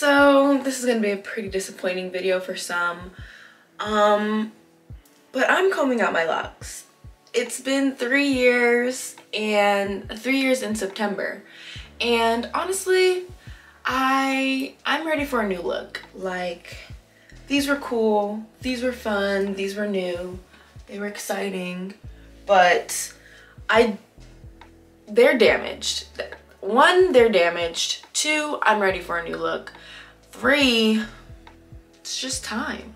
so this is gonna be a pretty disappointing video for some. Um, but I'm combing out my locks. It's been three years and three years in September. And honestly, I, I'm ready for a new look. Like, these were cool, these were fun, these were new, they were exciting, but I, they're damaged. One, they're damaged. Two, I'm ready for a new look. Three, it's just time.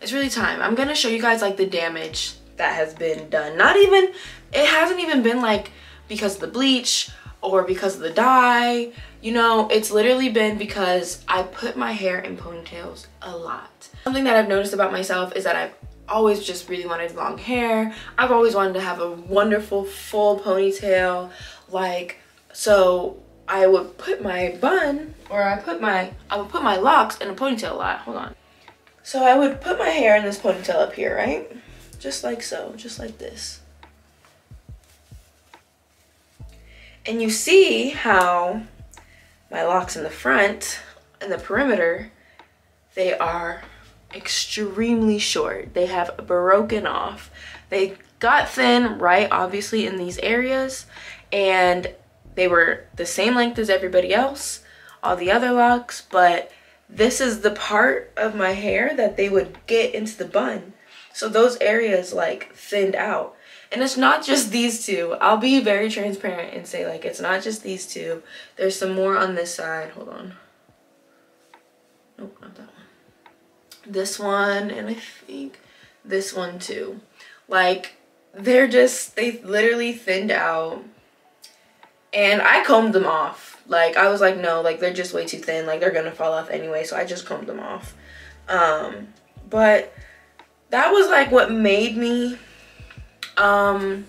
It's really time. I'm gonna show you guys like the damage that has been done. Not even, it hasn't even been like because of the bleach or because of the dye. You know, it's literally been because I put my hair in ponytails a lot. Something that I've noticed about myself is that I've always just really wanted long hair. I've always wanted to have a wonderful full ponytail. Like, so I would put my bun or I put my, I would put my locks in a ponytail a lot. Hold on. So I would put my hair in this ponytail up here, right? Just like so, just like this. And you see how my locks in the front and the perimeter, they are extremely short. They have broken off. They got thin, right, obviously in these areas, and they were the same length as everybody else, all the other locks, but this is the part of my hair that they would get into the bun. So those areas like thinned out. And it's not just these two. I'll be very transparent and say like it's not just these two. There's some more on this side. Hold on. Nope, not that one. This one and I think this one too. Like they're just, they literally thinned out. And I combed them off. Like I was like, no, like they're just way too thin. Like they're gonna fall off anyway. So I just combed them off. Um, but that was like what made me um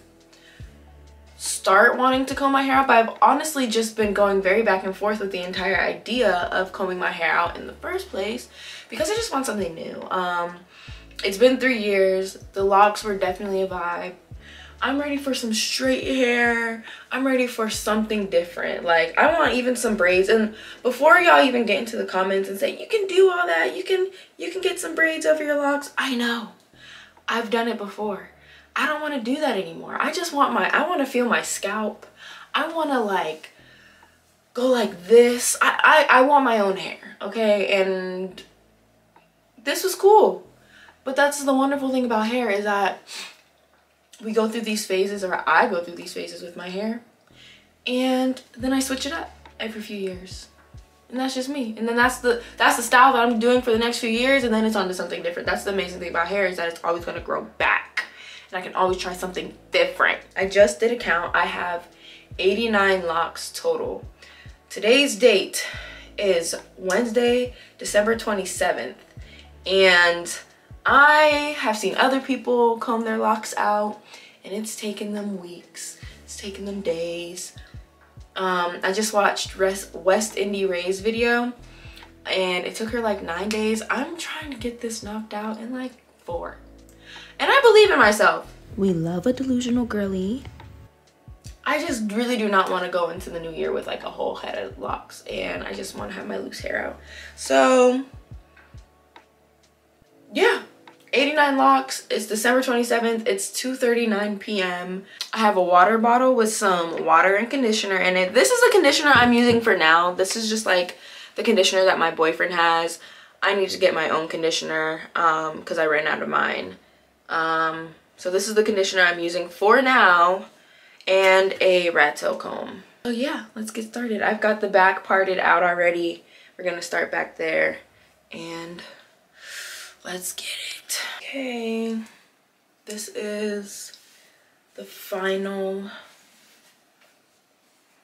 start wanting to comb my hair out but I've honestly just been going very back and forth with the entire idea of combing my hair out in the first place because I just want something new. Um, it's been three years. The locks were definitely a vibe. I'm ready for some straight hair. I'm ready for something different. Like I want even some braids. And before y'all even get into the comments and say, you can do all that. You can, you can get some braids over your locks. I know. I've done it before. I don't want to do that anymore. I just want my, I want to feel my scalp. I want to like go like this. I, I, I want my own hair. Okay. And this was cool. But that's the wonderful thing about hair is that we go through these phases or I go through these phases with my hair and then I switch it up every few years. And that's just me. And then that's the that's the style that I'm doing for the next few years and then it's on to something different. That's the amazing thing about hair is that it's always going to grow back. And I can always try something different. I just did a count. I have 89 locks total. Today's date is Wednesday December 27th and I have seen other people comb their locks out and it's taken them weeks. It's taken them days. Um, I just watched West Indie Ray's video and it took her like nine days. I'm trying to get this knocked out in like four. And I believe in myself. We love a delusional girly. I just really do not want to go into the new year with like a whole head of locks and I just want to have my loose hair out. So yeah, 89 locks. It's December 27th. It's 2.39 p.m. I have a water bottle with some water and conditioner in it. This is the conditioner I'm using for now. This is just like the conditioner that my boyfriend has. I need to get my own conditioner because um, I ran out of mine. Um, so this is the conditioner I'm using for now and a rat tail comb. So yeah, let's get started. I've got the back parted out already. We're to start back there and let's get it. Okay, this is the final,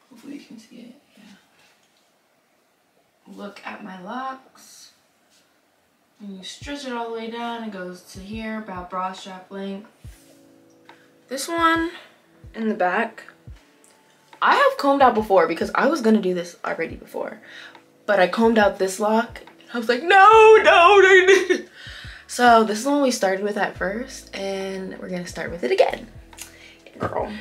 hopefully you can see it, yeah. Look at my locks. And you stretch it all the way down, it goes to here, about bra strap length. This one in the back, I have combed out before because I was gonna do this already before. But I combed out this lock I was like, no, no, no. So this is the one we started with at first and we're gonna start with it again. Girl.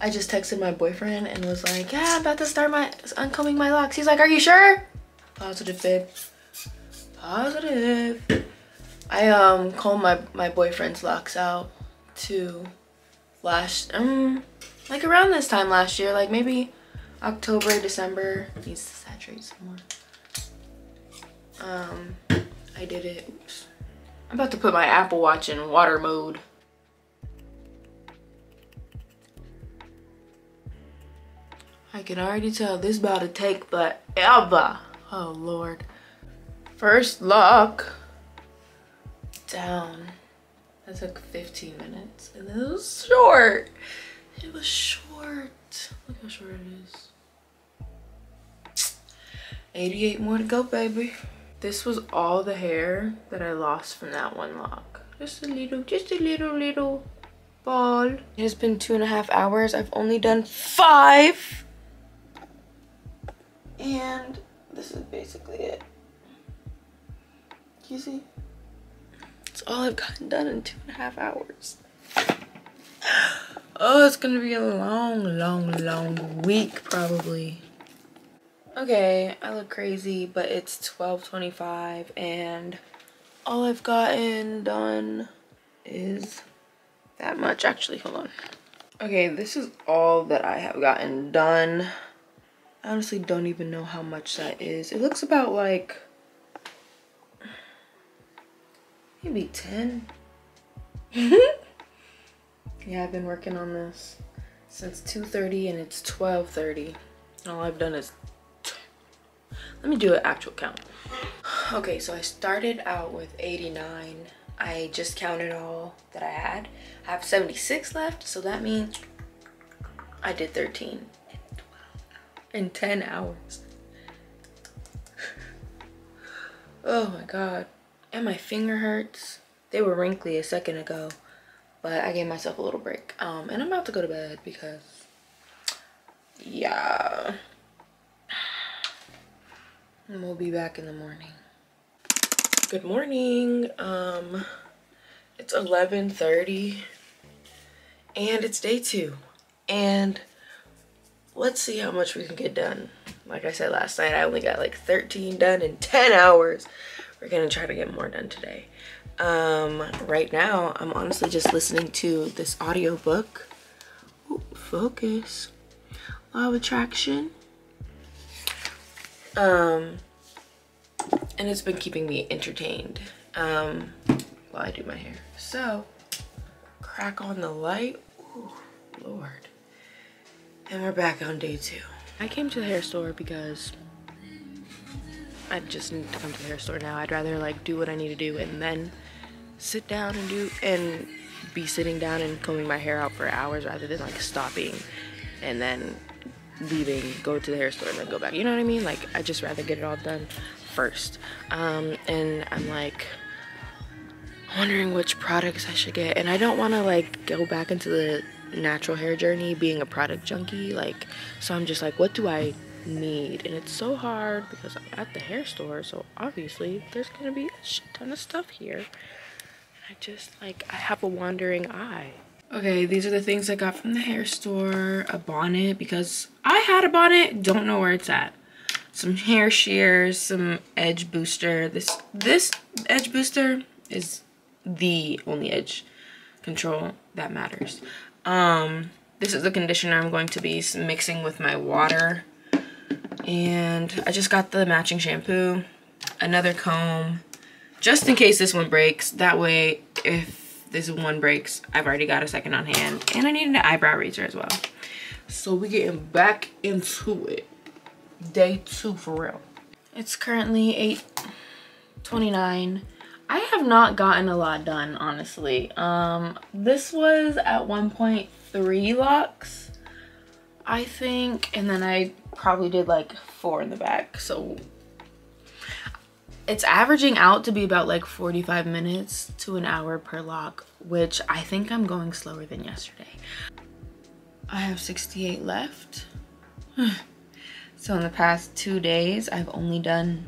I just texted my boyfriend and was like, yeah, I'm about to start my uncombing my locks. He's like, are you sure? Positive, babe. Positive. I um combed my, my boyfriend's locks out to last, um, like around this time last year, like maybe October, December. Needs to saturate some more. Um, I did it. Oops. I'm about to put my Apple Watch in water mode. I can already tell this about to take forever. Oh Lord. First lock. Down. That took 15 minutes. And it was short. It was short. Look how short it is. 88 more to go, baby. This was all the hair that I lost from that one lock. Just a little, just a little, little ball. It has been two and a half hours. I've only done five. And this is basically it. You see? It's all I've gotten done in two and a half hours. Oh, it's gonna be a long, long, long week probably. Okay, I look crazy, but it's 12.25 and all I've gotten done is that much. Actually, hold on. Okay, this is all that I have gotten done. I honestly don't even know how much that is. It looks about like maybe 10. yeah, I've been working on this since 2.30 and it's 12.30. All I've done is let me do an actual count. Okay, so I started out with 89. I just counted all that I had. I have 76 left, so that means I did 13 in 10 hours. oh my god. And my finger hurts. They were wrinkly a second ago, but I gave myself a little break. Um, and I'm about to go to bed because, yeah. And we'll be back in the morning. Good morning. Um, it's 11.30 and it's day two. And let's see how much we can get done. Like I said last night, I only got like 13 done in 10 hours. We're gonna try to get more done today. Um, right now, I'm honestly just listening to this audiobook. Ooh, focus. Law of Attraction um and it's been keeping me entertained um while i do my hair. So crack on the light. Ooh, lord. And we're back on day two. I came to the hair store because i just need to come to the hair store now. I'd rather like do what i need to do and then sit down and do and be sitting down and combing my hair out for hours rather than like stopping and then leaving, go to the hair store, and then go back. You know what I mean? Like, I just rather get it all done first. Um, and I'm like wondering which products I should get. And I don't want to like go back into the natural hair journey being a product junkie. Like, so I'm just like, what do I need? And it's so hard because I'm at the hair store. So obviously, there's going to be a shit ton of stuff here. And I just like, I have a wandering eye. Okay, these are the things I got from the hair store. A bonnet because I had a bonnet, don't know where it's at. Some hair shears, some edge booster. This this edge booster is the only edge control that matters. Um, this is the conditioner I'm going to be mixing with my water. And I just got the matching shampoo, another comb, just in case this one breaks. That way, if this one breaks i've already got a second on hand and i need an eyebrow razor as well. So we're getting back into it. Day two for real. It's currently 8 29 i have not gotten a lot done honestly. Um this was at 1.3 locks i think and then i probably did like four in the back so it's averaging out to be about like 45 minutes to an hour per lock, which I think I'm going slower than yesterday. I have 68 left. so in the past two days, I've only done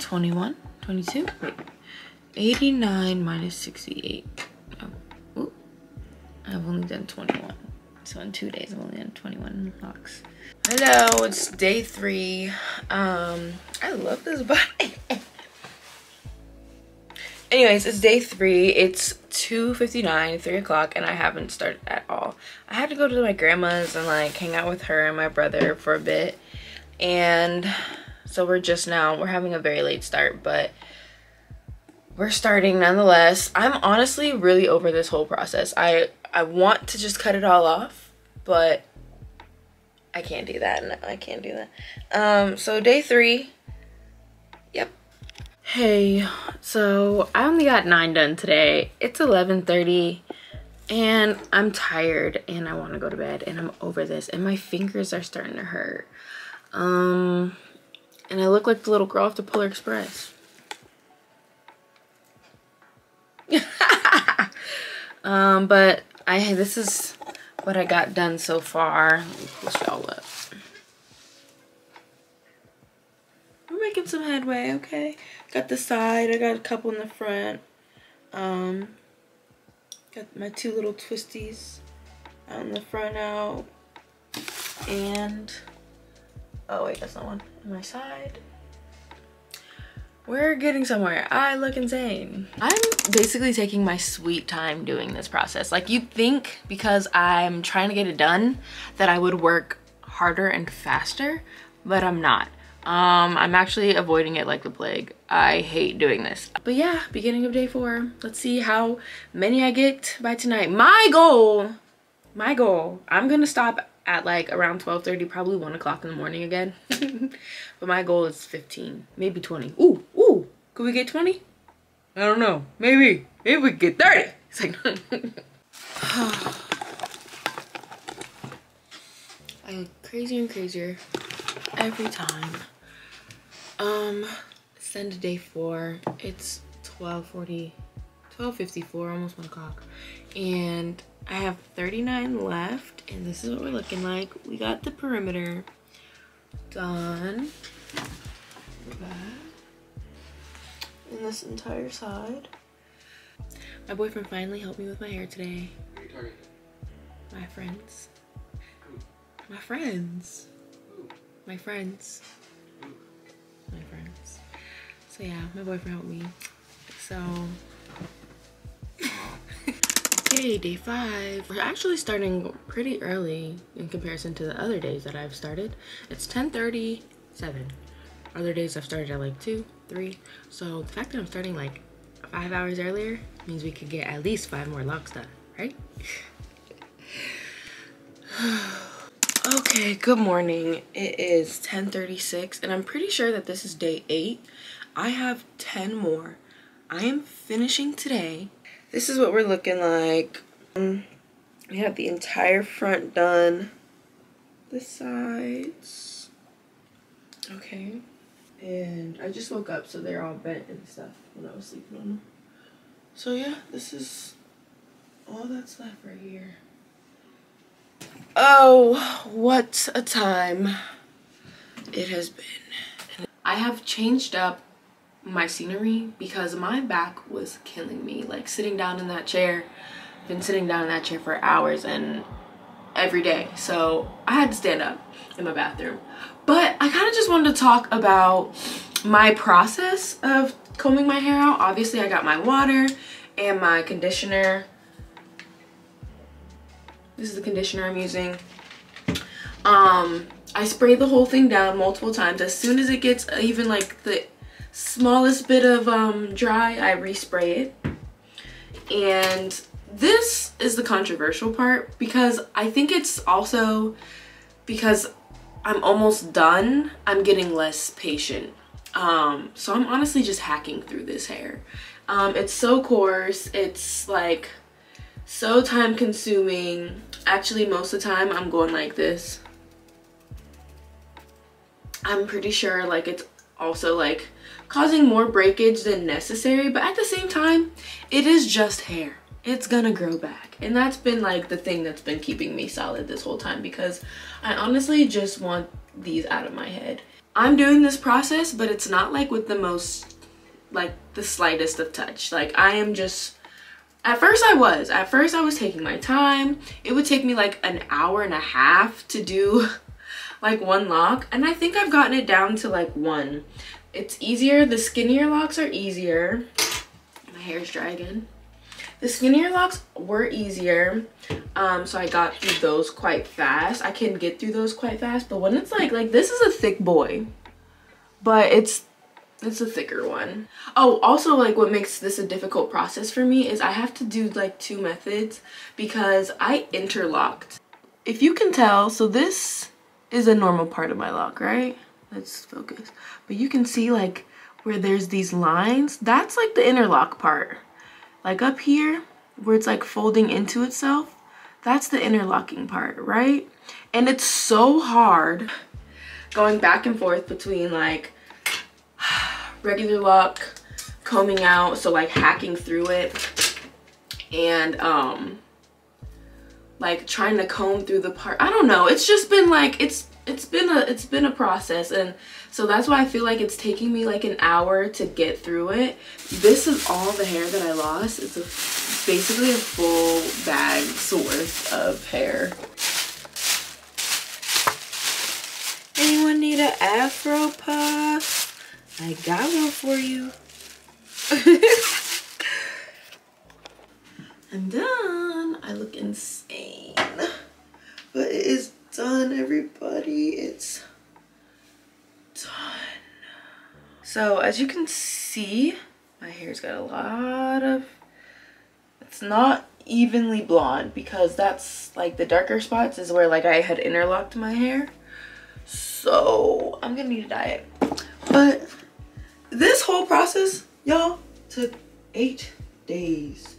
21, 22, wait, 89 minus 68. Oh, I've only done 21. So in two days, I'm only on 21 locks. Hello, it's day three. Um, I love this button. Anyways, it's day three. It's 2.59, 3 o'clock, and I haven't started at all. I had to go to my grandma's and like hang out with her and my brother for a bit. And so we're just now, we're having a very late start, but we're starting nonetheless. I'm honestly really over this whole process. I I want to just cut it all off, but I can't do that. No, I can't do that. Um, so day three. Yep. Hey, so I only got nine done today. It's 11:30, and I'm tired, and I want to go to bed, and I'm over this, and my fingers are starting to hurt. Um, and I look like the little girl off the Polar Express. um, but I this is what I got done so far. Push y'all up. I'm making some headway, okay? Got the side, I got a couple in the front. Um, got my two little twisties out in the front out. And, oh wait, that's not one. On my side. We're getting somewhere. I look insane. I'm basically taking my sweet time doing this process. Like you'd think because I'm trying to get it done that I would work harder and faster, but I'm not. Um, I'm actually avoiding it like the plague. I hate doing this. But yeah, beginning of day four. Let's see how many I get by tonight. My goal, my goal, I'm gonna stop at like around 12.30, probably 1 o'clock in the morning again. but my goal is 15, maybe 20. Ooh, ooh, could we get 20? I don't know. Maybe. Maybe we get 30. It's like, I get crazier and crazier every time. Um, send to day four. It's 12.40, 12.54, almost 1 o'clock. And I have 39 left, and this is what we're looking like. We got the perimeter done. And this entire side. My boyfriend finally helped me with my hair today. My friends. My friends. My friends. My friends. So yeah, my boyfriend helped me. So Okay, day five. We're actually starting pretty early in comparison to the other days that I've started. It's 10.37. Other days I've started at like 2, 3. So the fact that I'm starting like five hours earlier means we could get at least five more locks done, right? okay, good morning. It is 10.36 and I'm pretty sure that this is day 8. I have 10 more. I am finishing today this is what we're looking like. Um, we have the entire front done. The sides. Okay. And I just woke up, so they're all bent and stuff when I was sleeping on them. So yeah, this is all that's left right here. Oh, what a time it has been. I have changed up my scenery because my back was killing me like sitting down in that chair been sitting down in that chair for hours and every day. So i had to stand up in my bathroom. But i kind of just wanted to talk about my process of combing my hair out. Obviously i got my water and my conditioner. This is the conditioner i'm using. Um i spray the whole thing down multiple times. As soon as it gets even like the smallest bit of um, dry, I respray it. And this is the controversial part because I think it's also because I'm almost done, I'm getting less patient. Um, so I'm honestly just hacking through this hair. Um, it's so coarse, it's like so time consuming. Actually, most of the time I'm going like this. I'm pretty sure like it's also like causing more breakage than necessary but at the same time it is just hair it's gonna grow back and that's been like the thing that's been keeping me solid this whole time because I honestly just want these out of my head I'm doing this process but it's not like with the most like the slightest of touch like I am just At first I was. At first I was taking my time. It would take me like an hour and a half to do like one lock. And I think I've gotten it down to like one. It's easier. The skinnier locks are easier. My hair's dry again. The skinnier locks were easier. Um, so I got through those quite fast. I can get through those quite fast. But when it's like, like this is a thick boy. But it's it's a thicker one. Oh, also like what makes this a difficult process for me is I have to do like two methods because I interlocked. If you can tell, so this is a normal part of my lock, right? Let's focus. But you can see like where there's these lines, that's like the interlock part. Like up here, where it's like folding into itself, that's the interlocking part, right? And it's so hard going back and forth between like regular lock, combing out, so like hacking through it, and um, like trying to comb through the part. I don't know. It's just been like it's it's been a it's been a process and so that's why I feel like it's taking me like an hour to get through it. This is all the hair that I lost. It's a, basically a full bag worth of hair. Anyone need an afro puff? I got one for you. I'm done. I look insane. But it is done, everybody. It's done. So as you can see, my hair's got a lot of, it's not evenly blonde because that's like the darker spots is where like I had interlocked my hair. So I'm gonna need dye it. But this whole process, y'all, took eight days.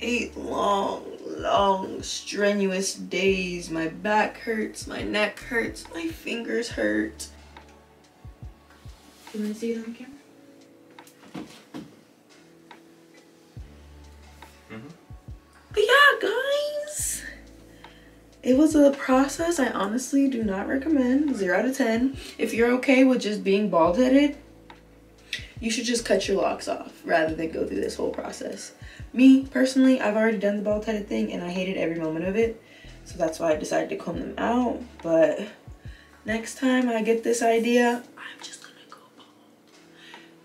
Eight long, long, strenuous days. My back hurts, my neck hurts, my fingers hurt. You wanna see it on camera? But yeah, guys. It was a process I honestly do not recommend. Zero out of 10. If you're okay with just being bald headed, you should just cut your locks off rather than go through this whole process. Me, personally, I've already done the bald headed thing and I hated every moment of it. So that's why I decided to comb them out. But next time I get this idea, I'm just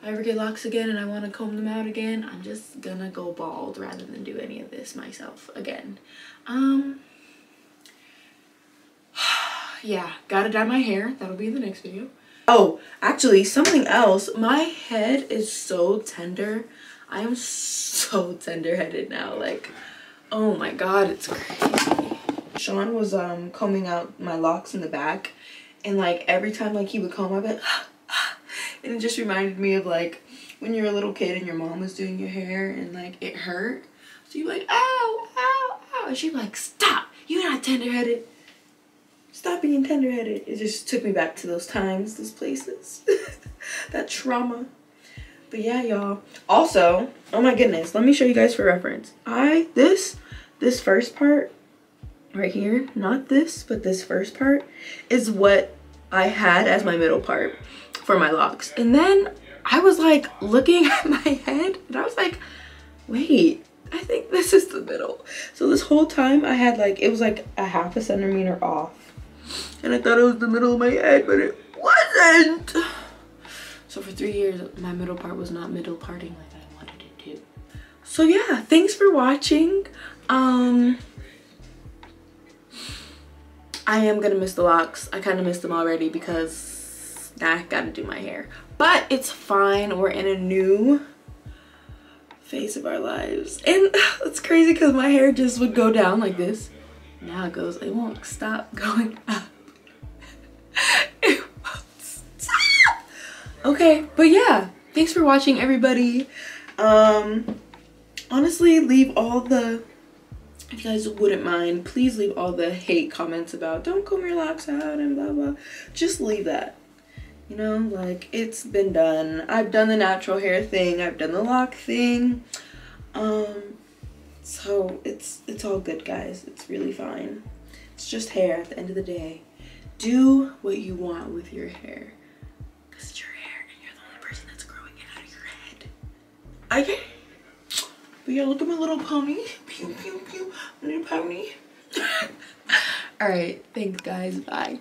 I ever get locks again and I wanna comb them out again, I'm just gonna go bald rather than do any of this myself again. Um, yeah, gotta dye my hair. That'll be in the next video. Oh, actually, something else. My head is so tender. I am so tender-headed now. Like, oh my god, it's crazy. Sean was um combing out my locks in the back, and like every time like he would comb, I'd be like, and it just reminded me of like when you're a little kid and your mom was doing your hair and like it hurt. So you're like, ow, ow, ow, and she's like, stop, you're not tender-headed stop being tender-headed. It just took me back to those times, those places, that trauma. But yeah, y'all. Also, oh my goodness, let me show you guys for reference. I, this, this first part right here, not this, but this first part is what I had as my middle part for my locks. And then I was like looking at my head and I was like, wait, I think this is the middle. So this whole time I had like, it was like a half a centimeter off and I thought it was the middle of my head, but it wasn't. So for three years, my middle part was not middle parting like I wanted it to. So yeah, thanks for watching. Um, I am gonna miss the locks. I kind of missed them already because I gotta do my hair. But it's fine. We're in a new phase of our lives. And it's crazy because my hair just would go down like this. Now it goes, it won't stop going up. it won't stop. Okay, but yeah, thanks for watching everybody. Um, honestly, leave all the, if you guys wouldn't mind, please leave all the hate comments about don't comb your locks out and blah blah. Just leave that. You know, like it's been done. I've done the natural hair thing. I've done the lock thing. Um, so it's it's all good guys it's really fine it's just hair at the end of the day do what you want with your hair because it's your hair and you're the only person that's growing it out of your head okay But yeah, look at my little pony. Pew, pew, pew. Little pony. Alright, thanks guys. Bye.